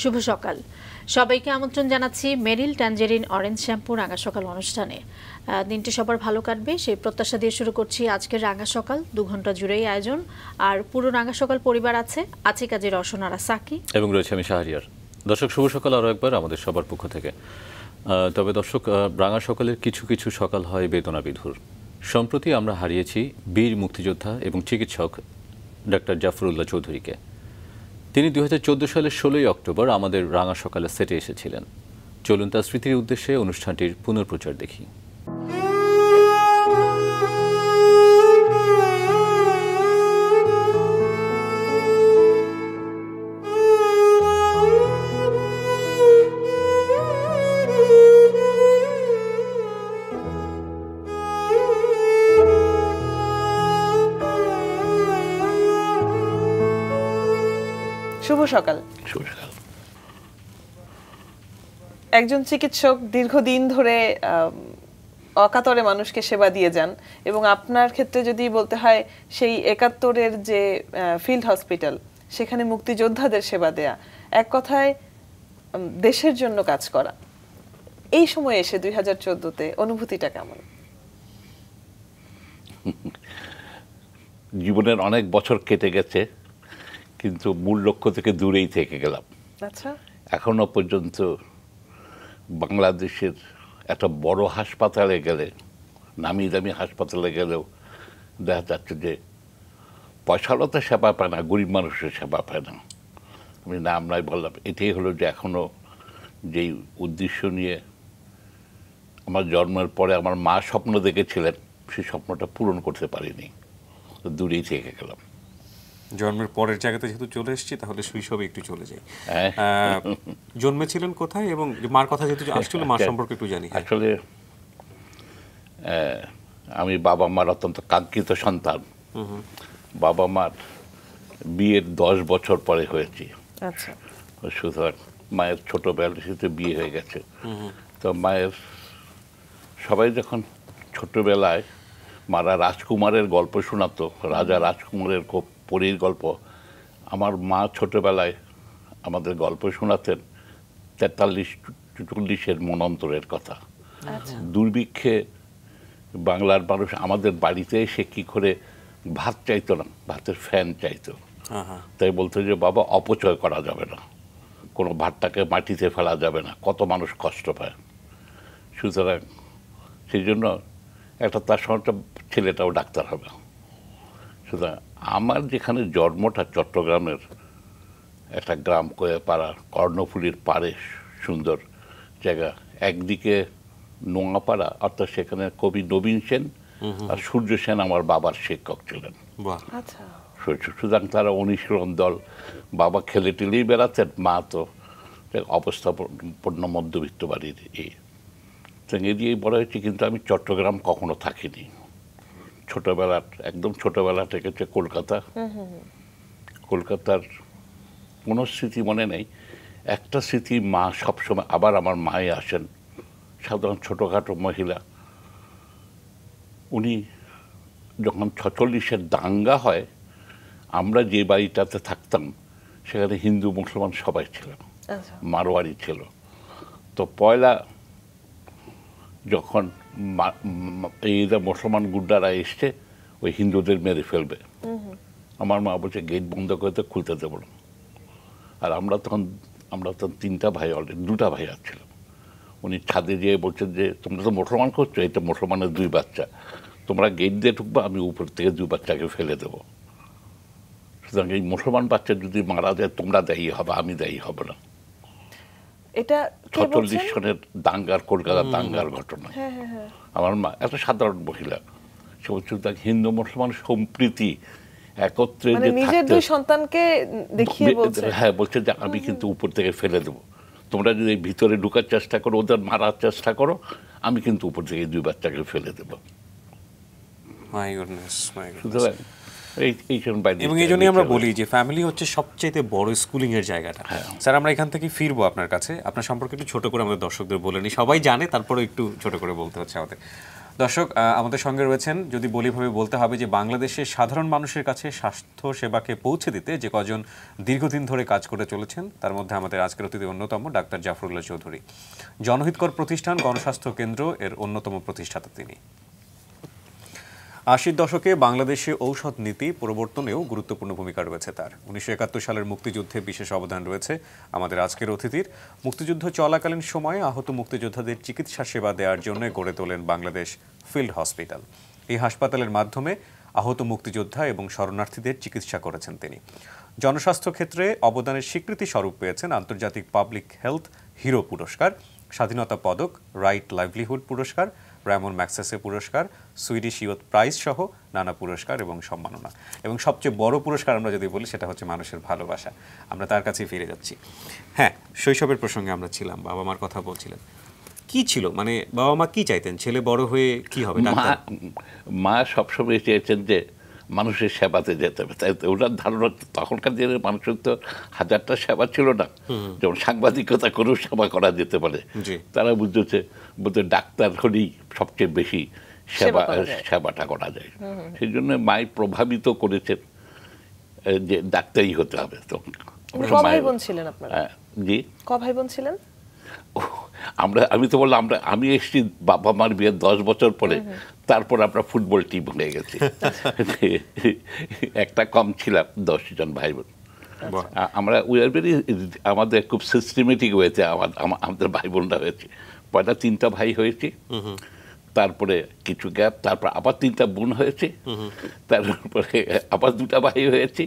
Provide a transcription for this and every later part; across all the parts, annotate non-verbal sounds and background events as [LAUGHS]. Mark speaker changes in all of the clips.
Speaker 1: শুভ সকাল। সবাইকে আমন্ত্রণ জানাচ্ছি মেরিল ট্যাঞ্জেরিন অরেঞ্জ শ্যাম্পু রাঙা সকাল অনুষ্ঠানে। দিনটি সবার ভালো কাটবে, সেই প্রত্যাশা দিয়ে শুরু করছি আজকের রাঙা সকাল, দু ঘণ্টা জুড়েই আয়োজন। আর পুরো রাঙা সকাল পরিবার আছে আছে কাজে রসনারা সাকি।
Speaker 2: এবং রয়েছে আমি শাহরিয়ার। দর্শক, শুভ সকাল আরও একবার আমাদের সবার পক্ষ থেকে। তবে দর্শক রাঙা সকালের কিছু কিছু সকাল হয় বেদনা বিধুর সম্প্রতি আমরা হারিয়েছি বীর মুক্তিযোদ্ধা এবং চিকিৎসক ডক্টর জাফরুল্লাহ চৌধুরীকে। তিনি দু হাজার চোদ্দ সালের ষোলোই অক্টোবর আমাদের রাঙা সকালে সেটে এসেছিলেন। চলুন তার স্মৃতির উদ্দেশ্যে অনুষ্ঠানটির পুনঃপ্রচার দেখি।
Speaker 3: শুভ সকাল।
Speaker 4: শুভ সকাল।
Speaker 3: একজন চিকিৎসক দীর্ঘদিন ধরে অকাতরে মানুষকে সেবা দিয়ে যান এবং আপনার ক্ষেত্রে যদি বলতে হয় সেই একাত্তরের যে ফিল্ড হসপিটাল সেখানে মুক্তিযোদ্ধাদের সেবা দেয়া এক কথায় দেশের জন্য কাজ করা এই সময় এসে দুই হাজার চোদ্দতে অনুভূতিটা কেমন? [LAUGHS]
Speaker 4: জীবনের অনেক বছর কেটে গেছে কিন্তু মূল লক্ষ্য থেকে দূরেই থেকে গেলাম।
Speaker 3: আচ্ছা।
Speaker 4: এখনও পর্যন্ত বাংলাদেশের একটা বড় হাসপাতালে গেলে নামি দামি হাসপাতালে গেলেও দেখা যাচ্ছে যে পয়সালতা সেবা পায় না গরিব মানুষের সেবা পায় না। আমি নাম নাই বললাম এটাই হলো যে এখনও যেই উদ্দেশ্য নিয়ে আমার জন্মের পরে আমার মা স্বপ্ন দেখেছিলেন সেই স্বপ্নটা পূরণ করতে পারিনি। দূরেই থেকে গেলাম।
Speaker 5: জন্মের পরের জায়গাতে যেহেতু চলে এসেছি তাহলে শৈশবে একটু চলে যাই।
Speaker 4: হ্যাঁ।
Speaker 5: জন্মেছিলেন কোথায় এবং মার কথা যেহেতু আসছিল মার [LAUGHS] সম্পর্কে একটু জানি হ্যাঁ।
Speaker 4: আসলে আমি বাবা মার অত্যন্ত কাঙ্ক্ষিত সন্তান। বাবা মার বিয়ের দশ বছর পরে হয়েছি।
Speaker 3: আচ্ছা।
Speaker 4: সুতরাং মায়ের ছোটবেলাতে বিয়ে হয়ে গেছে। তো মায়ের সবাই যখন ছোটবেলায় মারা রাজকুমারের গল্প শোনাতো রাজা রাজকুমারের গো- পরীর গল্প। আমার মা ছোটবেলায় আমাদের গল্প শোনাতেন তেতাল্লিশ চল্লিশের মনন্তরের কথা। দুর্ভিক্ষে বাংলার মানুষ আমাদের বাড়িতে এসে কি করে ভাত চাইতো না ভাতের ফ্যান চাইতো।
Speaker 5: হ্যাঁ হ্যাঁ।
Speaker 4: তাই বলতো যে বাবা অপচয় করা যাবে না। কোনো ভাতটাকে মাটিতে ফেলা যাবে না। কত মানুষ কষ্ট পায়। সুতরাং সেই জন্য একটা তার সঙ্গে ছেলেটাও ডাক্তার হবে। সুতরাং আমার যেখানে জন্মটা চট্টগ্রামের একটা গ্রাম পাড়া কর্ণফুলির পাড়ে সুন্দর জায়গা। একদিকে নোয়াপাড়া অর্থাৎ সেখানে কবি নবীন সেন আর সূর্য সেন আমার বাবার শিক্ষক ছিলেন।
Speaker 5: বাহ।
Speaker 3: আচ্ছা।
Speaker 4: সুতরাং তারা অনুশীলন দল বাবা খেলে টেলেই বেড়াতেন মা তো অবস্থাপন্ন মধ্যবিত্ত বাড়ির এই তো এ দিয়েই বড় হয়েছে কিন্তু আমি চট্টগ্রাম কখনো থাকিনি। ছোটবেলার একদম ছোটবেলা থেকে হচ্ছে কলকাতা। কলকাতার কোনো স্মৃতি মনে নেই। একটা স্মৃতি মা সবসময় আবার আমার মায়ে আসেন সাধারণ ছোটোখাটো মহিলা। উনি যখন ছচল্লিশের দাঙ্গা হয় আমরা যে বাড়িটাতে থাকতাম সেখানে হিন্দু মুসলমান সবাই ছিল
Speaker 3: আচ্ছা।
Speaker 4: মারোয়ারি ছিল। তো পয়লা যখন এই মুসলমান গুন্ডারা এসছে, ওই হিন্দুদের মেরে ফেলবে। আমার মা বলছে, গেট বন্ধ করে তো খুলতে দেবো না। আর আমরা তখন আমরা তখন তিনটা ভাই অলরেডি দুটা ভাই ছিল উনি ছাদে যেয়ে বলছেন যে, তোমরা তো মুসলমান করছ এটা মুসলমানের দুই বাচ্চা। তোমরা গেট দিয়ে ঢুকবো, আমি উপর থেকে দুই বাচ্চাকে ফেলে দেবো। সুতরাং এই মুসলমান বাচ্চা যদি মারা যায়, তোমরা দায়ী হবে, আমি দায়ী হব না।
Speaker 3: এটা
Speaker 4: ছচল্লিশ সনের দাঙ্গার কলকাতা দাঙ্গার ঘটনা।
Speaker 3: হ্যাঁ হ্যাঁ হ্যাঁ।
Speaker 4: আমার মা এত সাধারণ মহিলা সে বলছে হিন্দু মুসলমান সম্প্রীতি একত্রে
Speaker 3: মানে নিজের দুই সন্তানকে দেখিয়ে বলছে।
Speaker 4: হ্যাঁ বলছে যে আমি কিন্তু উপর থেকে ফেলে দেবো। তোমরা যদি ভিতরে ঢুকার চেষ্টা করো ওদের মারার চেষ্টা করো আমি কিন্তু উপর থেকে দুই বাচ্চাকে ফেলে দেবো।
Speaker 5: মাই গুডনেস মাই এবং এই জন্যই আমরা বলি যে ফ্যামিলি হচ্ছে সবচেয়ে বড় স্কুলিং এর জায়গাটা। স্যার আমরা এখান থেকে ফিরবো আপনার কাছে। আপনার সম্পর্কে একটু ছোট করে আমাদের দর্শকদের বলে নিই। সবাই জানে তারপরে একটু ছোট করে বলতে হচ্ছে আমাদের। দর্শক আমাদের সঙ্গে রয়েছেন যদি বলিভাবে বলতে হবে যে বাংলাদেশের সাধারণ মানুষের কাছে স্বাস্থ্য সেবাকে পৌঁছে দিতে যে কজন দীর্ঘদিন ধরে কাজ করে চলেছেন তার মধ্যে আমাদের আজকের অতিথি অন্যতম ডাক্তার জাফরুল্লাহ চৌধুরী। জনহিতকর প্রতিষ্ঠান গণস্বাস্থ্য কেন্দ্র এর অন্যতম প্রতিষ্ঠাতা তিনি। আশির দশকে বাংলাদেশে ঔষধ নীতি প্রবর্তনেও গুরুত্বপূর্ণ ভূমিকা রয়েছে তার। উনিশশো একাত্তর সালের মুক্তিযুদ্ধে বিশেষ অবদান রয়েছে আমাদের আজকের অতিথির। মুক্তিযুদ্ধ চলাকালীন সময়ে আহত মুক্তিযোদ্ধাদের চিকিৎসা সেবা দেওয়ার জন্য গড়ে তোলেন বাংলাদেশ ফিল্ড হসপিটাল। এই হাসপাতালের মাধ্যমে আহত মুক্তিযোদ্ধা এবং শরণার্থীদের চিকিৎসা করেছেন তিনি। জনস্বাস্থ্য ক্ষেত্রে অবদানের স্বীকৃতি স্বরূপ পেয়েছেন আন্তর্জাতিক পাবলিক হেলথ হিরো পুরস্কার, স্বাধীনতা পদক, রাইট লাইভলিহুড পুরস্কার র্যামন ম্যাক্সেসে পুরস্কার সুইডিশ ইয়ত প্রাইজ সহ নানা পুরস্কার এবং সম্মাননা। এবং সবচেয়ে বড় পুরস্কার আমরা যদি বলি সেটা হচ্ছে মানুষের ভালোবাসা। আমরা তার কাছেই ফিরে যাচ্ছি। হ্যাঁ শৈশবের প্রসঙ্গে আমরা ছিলাম বাবা মার কথা বলছিলেন। কি ছিল? মানে বাবা মা কি চাইতেন? ছেলে বড় হয়ে কি হবে?
Speaker 4: মা মা সবসময় চেয়েছেন যে মানুষের সেবাতে যেতে হবে। তাই তো ওনার ধারণা তখনকার দিনের মানুষের তো হাজারটা সেবা ছিল না। যেমন সাংবাদিকতা করেও সেবা করা যেতে পারে। তারা বুঝতেছে বলতে ডাক্তার হলেই সবচেয়ে বেশি
Speaker 3: সেবা।
Speaker 4: সেবাটা করা যায়। সেই জন্য মাই প্রভাবিত করেছেন যে ডাক্তারই হতে হবে তখন।
Speaker 3: কিন্তু
Speaker 4: অবশ্য
Speaker 3: ক ভাই বোন ছিলেন
Speaker 4: হ্যাঁ, জি।
Speaker 3: ক ভাই বোন ছিলেন?
Speaker 4: ও, আমরা আমি তো বললাম আমরা আমি এসেছি বাবা মার বিয়ের দশ বছর পরে। তারপর আমরা ফুটবল টিম হয়ে গেছি। একটা কম ছিলাম দশ জন ভাই বোন। আমরা উই আর ভেরি আমাদের খুব সিস্টেমেটিক হয়েছে আমার আমাদের ভাই বোনরা হয়েছে। পয়লা তিনটা ভাই হয়েছে। তারপরে কিছু গ্যাপ তারপর আবার তিনটা বোন হয়েছে। তারপরে আবার দুটা ভাই হয়েছে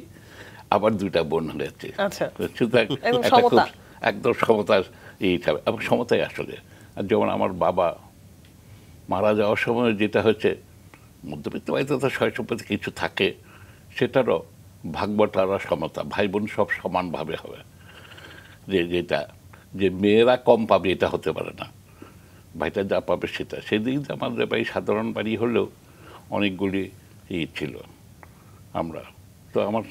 Speaker 4: আবার দুটা বোন হয়েছে।
Speaker 3: আচ্ছা।
Speaker 4: সুতরাং। একদম সমতার এইটা এবং সমতাই আসলে। আর যেমন আমার বাবা মারা যাওয়ার সময় যেটা হচ্ছে মধ্যবিত্ত বাড়িতে তো সয় সম্পত্তি কিছু থাকে, সেটারও ভাগবটারা সমতা ভাই বোন সব সমানভাবে হবে। যে যেটা, যে মেয়েরা কম পাবে, এটা হতে পারে না। ভাইটা যা পাবে সেটা। সেদিক দিয়ে আমাদের বাড়ি সাধারণ বাড়ি হলেও অনেকগুলি ই ছিল। আমরা, তো আমার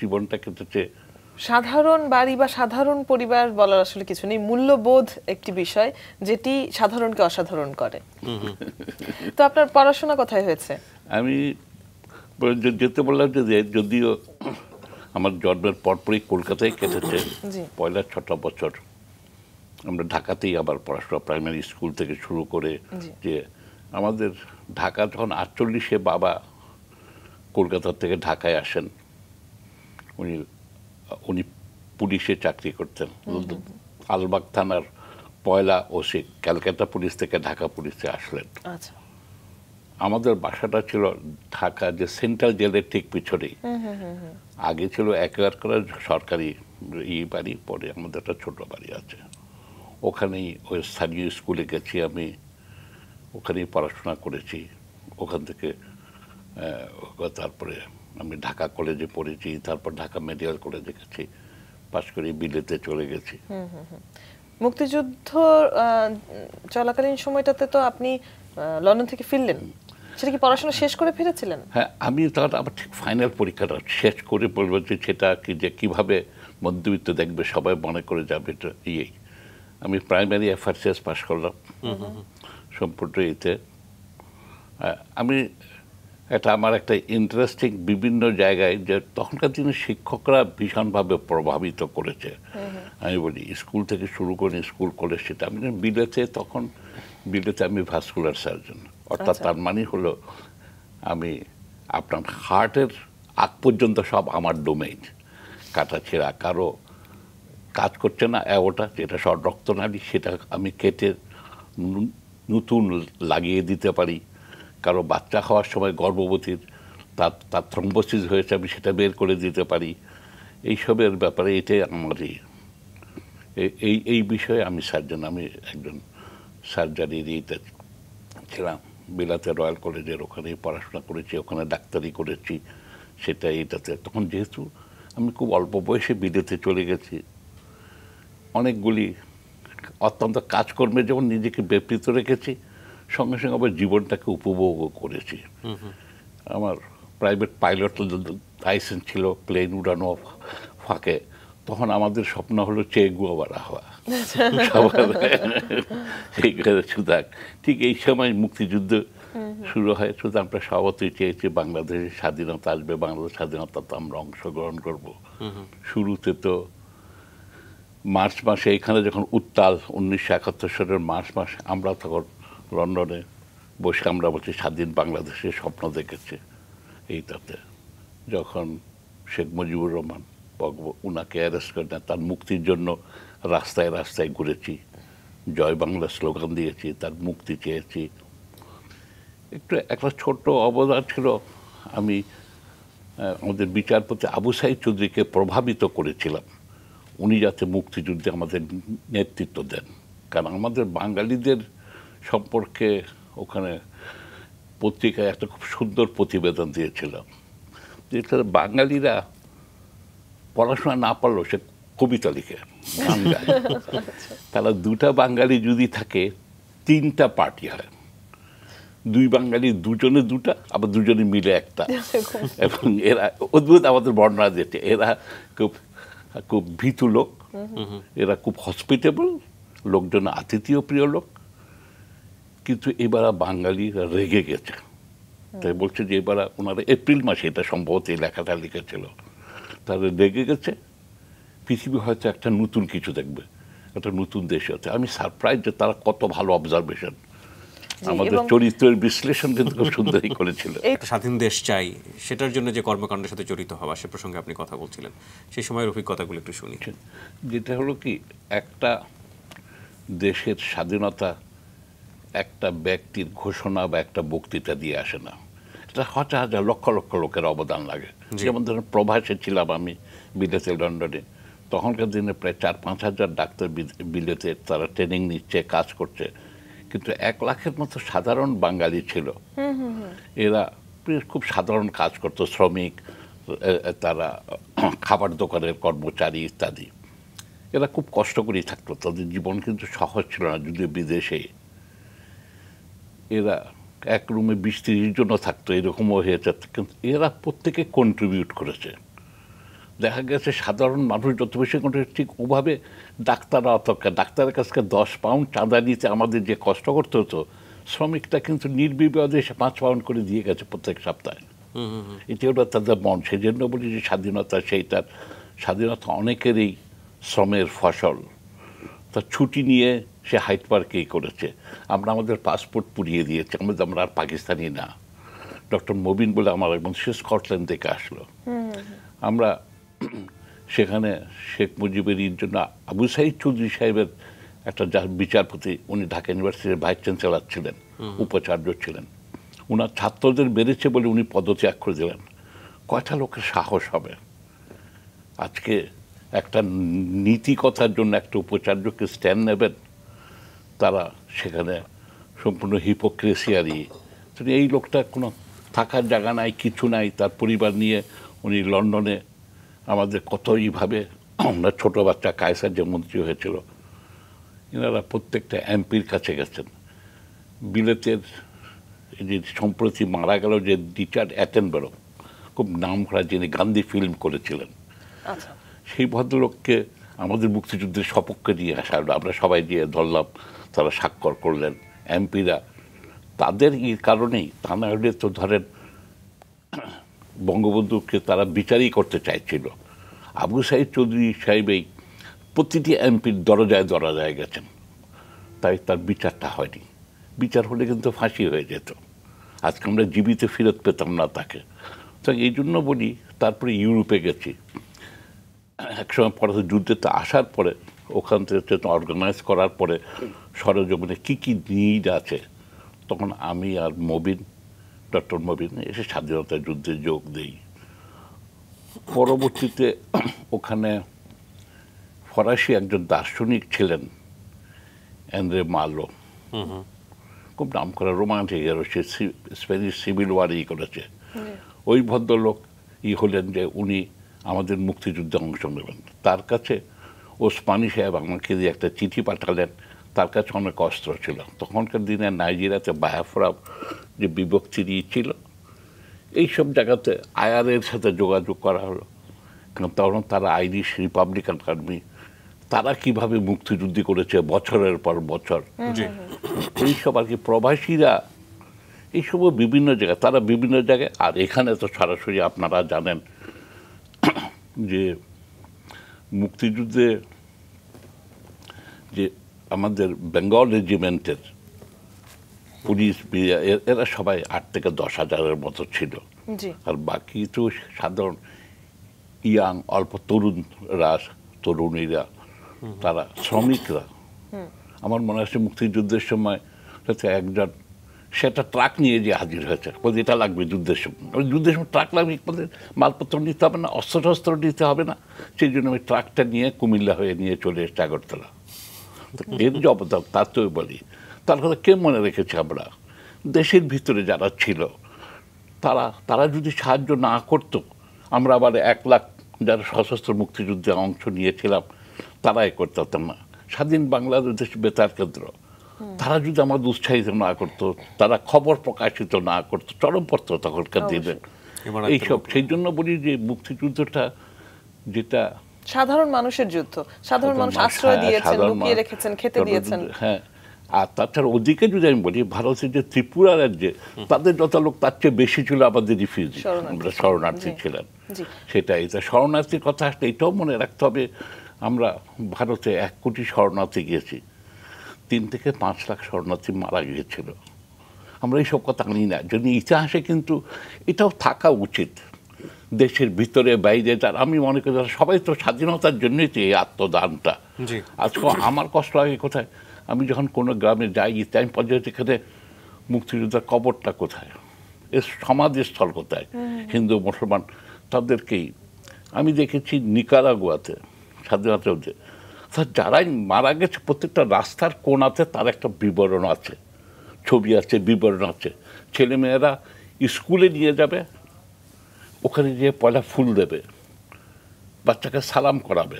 Speaker 4: জীবনটা কেটেছে
Speaker 3: সাধারণ বাড়ি বা সাধারণ পরিবার বলার আসলে কিছু নেই। মূল্যবোধ একটি বিষয় যেটি সাধারণকে অসাধারণ করে। তো আপনার পড়াশোনা কোথায় হয়েছে?
Speaker 4: আমি যেতে বললাম যে যদিও আমার জন্মের পরপরই কলকাতায় কেটেছে। পয়লা ছটা বছর আমরা ঢাকাতেই আবার পড়াশোনা প্রাইমারি স্কুল থেকে শুরু করে যে আমাদের ঢাকা যখন আটচল্লিশে বাবা কলকাতা থেকে ঢাকায় আসেন উনি উনি পুলিশে চাকরি করতেন। আলবাগ থানার পয়লা ওসি ক্যালকাটা পুলিশ থেকে ঢাকা পুলিশে আসলেন।
Speaker 3: আচ্ছা।
Speaker 4: আমাদের বাসাটা ছিল ঢাকা যে সেন্ট্রাল জেলের ঠিক পিছনেই আগে ছিল একবার করে সরকারি ই বাড়ি পরে আমাদের একটা ছোট বাড়ি আছে। ওখানেই ওই স্থানীয় স্কুলে গেছি আমি ওখানেই পড়াশোনা করেছি। ওখান থেকে তারপরে আমি ঢাকা কলেজে পড়েছি তারপর ঢাকা মেডিকেল কলেজে গেছি পাশ করে বিলেতে চলে গেছি।
Speaker 3: মুক্তিযুদ্ধ চলাকালীন সময়টাতে তো আপনি আহ, লন্ডন থেকে ফিরলেন। সেটা কি পড়াশোনা শেষ করে ফিরেছিলেন?
Speaker 4: হ্যাঁ আমি তখন আবার ঠিক ফাইনাল পরীক্ষাটা শেষ করে বলব যে সেটা কি যে কীভাবে মধ্যবিত্ত দেখবে সবাই মনে করে যাবে এটা ইয়েই। আমি প্রাইমারি এফআরসিএস পাস করলাম। সম্পূর্ণ এতে। আমি এটা আমার একটা ইন্টারেস্টিং বিভিন্ন জায়গায় যে তখনকার দিনে শিক্ষকরা ভীষণভাবে প্রভাবিত করেছে। আমি বলি স্কুল থেকে শুরু করে স্কুল কলেজ সেটা আমি বিলেতে তখন বিলেতে আমি ভাস্কুলার সার্জন। অর্থাৎ
Speaker 3: আচ্ছা।
Speaker 4: তার মানে হলো আমি আপনার হার্টের আগ পর্যন্ত সব আমার ডোমেইন কাটা ছেঁড়া কারও কাজ করছে না ওটা যেটা সব রক্তনালী সেটা আমি কেটে নতুন লাগিয়ে দিতে পারি। কারও বাচ্চা হওয়ার সময় গর্ভবতীর তার তার থ্রম্বোসিস হয়েছে, আমি সেটা বের করে দিতে পারি। এইসবের ব্যাপারে এটাই আমার এই এই বিষয়ে আমি সার্জন, আমি একজন সার্জারির ইতে ছিলাম। বিলাতে রয়্যাল কলেজের ওখানেই পড়াশোনা করেছি, ওখানে ডাক্তারি করেছি সেটা এটাতে। তখন যেহেতু আমি খুব অল্প বয়সে বিদেতে চলে গেছি, অনেকগুলি অত্যন্ত কাজকর্মে যেমন নিজেকে ব্যাপৃত রেখেছি সঙ্গে সঙ্গে আবার জীবনটাকে উপভোগও করেছি। আমার প্রাইভেট পাইলট লাইসেন্স ছিল প্লেন উড়ানো ফাঁকে। তখন আমাদের স্বপ্ন হলো চে গুয়াবারা হওয়া। [LAUGHS] সুতরাং ঠিক এই সময় মুক্তিযুদ্ধ শুরু হয় শুধু আমরা স্বভাবতই চেয়েছি বাংলাদেশের স্বাধীনতা আসবে বাংলাদেশ স্বাধীনতা তো আমরা অংশগ্রহণ করব। শুরুতে তো মার্চ মাসে এখানে যখন উত্তাল উনিশশো একাত্তর সালের মার্চ মাসে আমরা তখন লন্ডনে বসে আমরা বলছি, স্বাধীন বাংলাদেশের স্বপ্ন দেখেছি। এইটাতে যখন শেখ মুজিবুর রহমান উনাকে অ্যারেস্ট করে নেয় তার মুক্তির জন্য রাস্তায় রাস্তায় ঘুরেছি, জয় বাংলা স্লোগান দিয়েছি, তার মুক্তি চেয়েছি। একটু একটা ছোট্ট অবদান ছিল, আমি আমাদের বিচারপতি আবু সাইদ চৌধুরীকে প্রভাবিত করেছিলাম। উনি যাতে মুক্তিযুদ্ধে আমাদের নেতৃত্ব দেন। কারণ আমাদের বাঙালিদের সম্পর্কে ওখানে পত্রিকায় একটা খুব সুন্দর প্রতিবেদন দিয়েছিলাম। যেটা বাঙালিরা পড়াশোনা না পারলেও সে কবিতা লিখে গান গায়। তারা দুটা বাঙালি যদি থাকে তিনটা পার্টি হয়। দুই বাঙালি দুজনে দুটা আবার দুজনে মিলে একটা। এবং এরা অদ্ভুত আমাদের বর্ণনা দিয়েছে। এরা খুব খুব ভীতু লোক এরা খুব হসপিটেবল লোকজন আতিথীয় প্রিয় লোক। কিন্তু এবার বাঙালিরা রেগে গেছে। তাই বলছে যে এবার ওনারা এপ্রিল মাসে এটা সম্ভবত এই লেখাটা লিখেছিল। তারা রেগে গেছে। পৃথিবী হয়তো একটা নতুন কিছু দেখবে একটা নতুন দেশ হচ্ছে আমি সারপ্রাইজ যে তারা কত ভালো অবজারভেশন আমাদের চরিত্রের বিশ্লেষণ কিন্তু খুব সুন্দরই করেছিল।
Speaker 5: একটা স্বাধীন দেশ চাই সেটার জন্য যে কর্মকাণ্ডের সাথে জড়িত হওয়া সে প্রসঙ্গে আপনি কথা বলছিলেন। সেই সময়ের অভিজ্ঞতাগুলো একটু শুনি।
Speaker 4: যেটা হলো কি একটা দেশের স্বাধীনতা একটা ব্যক্তির ঘোষণা বা একটা বক্তৃতা দিয়ে আসে না। এটা হাজার হাজার লক্ষ লক্ষ লোকের অবদান লাগে। যেমন ধরেন প্রভাসে ছিলাম আমি বিলেতে লন্ডনে। তখনকার দিনে প্রায় চার পাঁচ হাজার ডাক্তার বিলেতে তারা ট্রেনিং নিচ্ছে কাজ করছে। কিন্তু এক লাখের মতো সাধারণ বাঙালি ছিল। এরা বেশ খুব সাধারণ কাজ করতো শ্রমিক তারা খাবার দোকানের কর্মচারী ইত্যাদি। এরা খুব কষ্ট করেই থাকতো। তাদের জীবন কিন্তু সহজ ছিল না যদিও বিদেশে এরা এক রুমে বিশ তিরিশ জনও থাকতো এরকমও হয়েছে। কিন্তু এরা প্রত্যেকে কন্ট্রিবিউট করেছে। দেখা গেছে সাধারণ মানুষ যত বেশি কন্ট্রিবিউট ঠিক ওভাবে ডাক্তার অত ডাক্তারের কাছে দশ পাউন্ড চাঁদা নিতে আমাদের যে কষ্ট করতে হতো শ্রমিকটা কিন্তু নির্বিবাদে এসে পাঁচ পাউন্ড করে দিয়ে গেছে প্রত্যেক সপ্তাহে। এটি হলো তাদের মন। সেই জন্য বলি যে স্বাধীনতা সেইটার স্বাধীনতা অনেকেরই শ্রমের ফসল। তা ছুটি নিয়ে সে হাইট পার্কেই করেছে? আমরা আমাদের পাসপোর্ট পুড়িয়ে দিয়েছি আমাদের আমরা আর পাকিস্তানি না। ডক্টর মবিন বলে আমার একজন সে স্কটল্যান্ড থেকে আসলো। আমরা সেখানে শেখ মুজিবের ঈদ জন্য আবু সাইদ চৌধুরী সাহেবের একটা যা বিচারপতি উনি ঢাকা ইউনিভার্সিটির ভাইস চ্যান্সেলর ছিলেন উপাচার্য ছিলেন। উনার ছাত্রদের বেড়েছে বলে উনি পদত্যাগ করে দিলেন। কয়টা লোকের সাহস হবে? আজকে একটা নীতি কথার জন্য একটা উপাচার্যকে স্ট্যান্ড নেবেন? তারা সেখানে সম্পূর্ণ হিপোক্রেসিয়ারি এই লোকটা কোনো থাকার জায়গা নাই কিছু নাই তার পরিবার নিয়ে উনি লন্ডনে আমাদের কতইভাবে আমরা ছোট বাচ্চা কায়সার যে মন্ত্রী হয়েছিল এনারা প্রত্যেকটা এমপির কাছে গেছেন। বিলেতের যে সম্প্রতি মারা গেল যে রিচার্ড অ্যাটেনবেরো খুব নাম করা যিনি গান্ধী ফিল্ম করেছিলেন।
Speaker 3: আচ্ছা।
Speaker 4: সেই ভদ্রলোককে আমাদের মুক্তিযুদ্ধের সপক্ষে নিয়ে আসা আমরা সবাই গিয়ে ধরলাম। তারা স্বাক্ষর করলেন। এমপিরা তাদের এই কারণেই তা না হলে তো ধরেন বঙ্গবন্ধুকে তারা বিচারই করতে চাইছিল। আবু সাইদ চৌধুরী সাহেবেই প্রতিটি এমপির দরজায় দরজায় গেছেন। তাই তার বিচারটা হয়নি। বিচার হলে কিন্তু ফাঁসি হয়ে যেত। আজকে আমরা জীবিত ফেরত পেতাম না তাকে। তো এই জন্য বলি, তারপরে ইউরোপে গেছি। একসময় পরে যুদ্ধে তো আসার পরে ওখান থেকে অর্গানাইজ করার পরে সরজমিনে কী কী নিড আছে? তখন আমি আর মবিন ডক্টর মবিন এসে স্বাধীনতা যুদ্ধে যোগ দিই। পরবর্তীতে ওখানে ফরাসি একজন দার্শনিক ছিলেন অ্যান্দ্রে মালো। খুব নাম করা রোমান্টিক হিরো সে সি- স্প্যানিশ সিভিল ওয়ারই করেছে। ওই ভদ্রলোক ই হলেন যে উনি আমাদের মুক্তিযুদ্ধে অংশ নেবেন। তার কাছে ওসমানী সাহেব আমাকে দিয়ে একটা চিঠি পাঠালেন। তার কাছে অনেক অস্ত্র ছিল। তখনকার দিনে নাইজেরিয়াতে বায়াফরা যে বিভক্তি ছিল এইসব জায়গাতে আয়ারের সাথে যোগাযোগ করা হলো। কারণ তখন তারা আইরিশ রিপাবলিকান আর্মি তারা কীভাবে মুক্তিযুদ্ধ করেছে বছরের পর বছর। এইসব আর কি প্রবাসীরা এইসবও বিভিন্ন জায়গায় তারা বিভিন্ন জায়গায় আর এখানে তো সরাসরি আপনারা জানেন যে মুক্তিযুদ্ধে যে আমাদের বেঙ্গল রেজিমেন্টের পুলিশ এরা সবাই আট থেকে দশ হাজারের মতো ছিল। আর বাকি তো সাধারণ ইয়াং অল্প তরুণরা তরুণীরা তারা শ্রমিকরা। আমার মনে আছে মুক্তিযুদ্ধের সময় যাতে একজন সেটা ট্রাক নিয়ে যে হাজির হয়েছে বলছে এটা লাগবে যুদ্ধের সময়। ওই যুদ্ধের সময় ট্রাক লাগবে বলতে মালপত্র নিতে হবে না অস্ত্র টস্ত্র নিতে হবে না। সেই জন্য আমি ট্রাকটা নিয়ে কুমিল্লা হয়ে নিয়ে চলে এসেছি আগরতলা। এর অবদান তার তো বলি। তার কথা কে মনে রেখেছে আমরা? দেশের ভিতরে যারা ছিল তারা তারা যদি সাহায্য না করতো আমরা আবার এক লাখ যারা সশস্ত্র মুক্তিযুদ্ধে অংশ নিয়েছিলাম তারাই এ করতে না। স্বাধীন বাংলাদেশ বেতার কেন্দ্র। তারা যদি আমাদের উৎসাহিত না করতো তারা খবর প্রকাশিত না করতো চরমপত্র তখনকার দিনে।
Speaker 5: এবার
Speaker 4: এইসব সেই জন্য বলি যে মুক্তিযুদ্ধটা যেটা
Speaker 3: সাধারণ মানুষের যুদ্ধ। সাধারণ মানুষ আশ্রয়
Speaker 4: হ্যাঁ,
Speaker 3: দিয়েছেন লুকিয়ে রেখেছেন খেতে দিয়েছেন।
Speaker 4: হ্যাঁ আর তাছাড়া ওদিকে যদি আমি বলি ভারতের যে ত্রিপুরা রাজ্যে তাদের যত লোক তার চেয়ে বেশি ছিল আমাদের রিফিউজি। আমরা শরণার্থী
Speaker 3: জি।
Speaker 4: সেটাই তা শরণার্থীর কথা আসলে এটাও মনে রাখতে হবে আমরা ভারতে এক কোটি শরণার্থী গিয়েছি। তিন থেকে পাঁচ লাখ শরণার্থী মারা গিয়েছিল। আমরা এইসব কথা আনি না। যদি ইতিহাসে কিন্তু এটাও থাকা উচিত। দেশের ভিতরে বাইরে তার আমি মনে করি যারা সবাই তো স্বাধীনতার জন্যই তো এই আত্মদানটা। আজকে আমার কষ্ট লাগে কোথায়? আমি যখন কোনো গ্রামে যাই টাইম পর্যায়ে এখানে মুক্তিযোদ্ধার কবরটা কোথায়? এর সমাধিস্থল কোথায়? হিন্দু মুসলমান তাদেরকেই। আমি দেখেছি নিকারাগুয়াতে স্বাধীনতা তা যারাই মারা গেছে প্রত্যেকটা রাস্তার কোণাতে তার একটা বিবরণ আছে। ছবি আছে বিবরণ আছে। ছেলেমেয়েরা স্কুলে নিয়ে যাবে ওখানে গিয়ে পয়লা ফুল দেবে, বাচ্চাকে সালাম করাবে।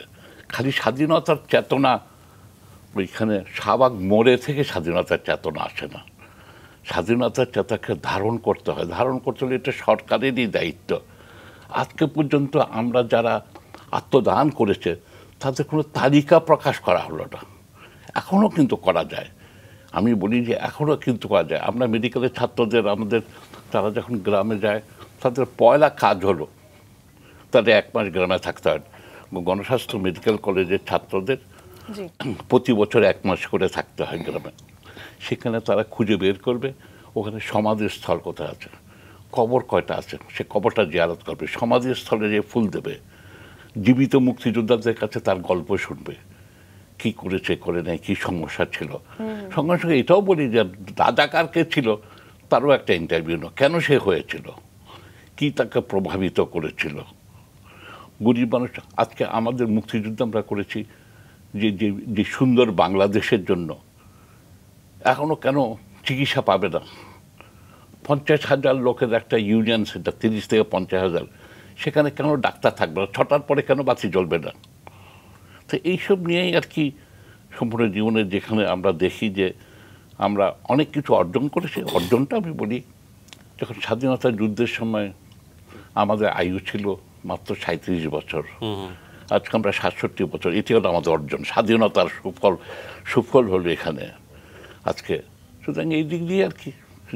Speaker 4: খালি স্বাধীনতার চেতনা, ওইখানে শাহবাগ মোড়ে থেকে স্বাধীনতার চেতনা আসে না। স্বাধীনতার চেতনাকে ধারণ করতে হয়। ধারণ করতে হলে এটা সরকারেরই দায়িত্ব। আজকে পর্যন্ত আমরা যারা আত্মদান করেছে, তাদের কোনো তালিকা প্রকাশ করা হলো না। এখনও কিন্তু করা যায়। আমি বলি যে এখনও কিন্তু করা যায়। আমরা মেডিকেলের ছাত্রদের, আমাদের, তারা যখন গ্রামে যায় তাদের পয়লা কাজ হলো তাদের এক মাস গ্রামে থাকতে হয়। গণস্বাস্থ্য মেডিকেল কলেজের ছাত্রদের প্রতি বছর এক মাস করে থাকতে হয় গ্রামে। সেখানে তারা খুঁজে বের করবে ওখানে সমাধিস্থল কোথায় আছে? কবর কয়টা আছে? সে কবরটা জিয়ারত করবে। সমাধিস্থলে যে ফুল দেবে জীবিত মুক্তিযোদ্ধাদের কাছে তার গল্প শুনবে। কি করেছে করে নেয় কি সমস্যা ছিল? সঙ্গে সঙ্গে এটাও বলি যে রাজাকার কে ছিল? তারও একটা ইন্টারভিউ কেন সে হয়েছিল? কি তাকে প্রভাবিত করেছিল? গরিব মানুষ, আজকে আমাদের মুক্তিযুদ্ধ আমরা করেছি যে যে সুন্দর বাংলাদেশের জন্য। এখনও কেন চিকিৎসা পাবে না? পঞ্চাশ হাজার লোকের একটা ইউনিয়ন সেন্টার তিরিশ থেকে পঞ্চাশ হাজার। সেখানে কেন ডাক্তার থাকবে না? ছটার পরে কেন বাতি জ্বলবে না? তো এইসব নিয়েই আর কি সম্পূর্ণ জীবনে যেখানে আমরা দেখি যে, আমরা অনেক কিছু অর্জন করেছি। অর্জনটা আমি বলি, যখন স্বাধীনতা যুদ্ধের সময় আমাদের আয়ু ছিল মাত্র সাঁত্রিশ বছর। আজকে আমরা সাতষট্টি বছর। এটি হলো আমাদের অর্জন। স্বাধীনতার সুফল সুফল হলো এখানে। আজকে সুতরাং এই দিক দিয়ে আর কি